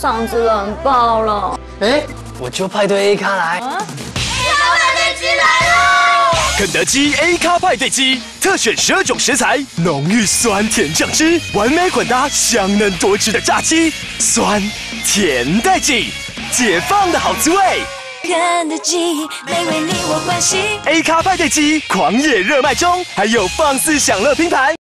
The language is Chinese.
嗓子冷爆了，哎，我就派对 A 咖来，A 咖派对鸡来喽！肯德基 A 咖派对鸡，特选十二种食材，浓郁酸甜酱汁，完美混搭香嫩多汁的炸鸡，酸甜带劲，解放的好滋味。肯德基美味你我关喜，A 咖派对鸡狂野热卖中，还有放肆享乐拼盘。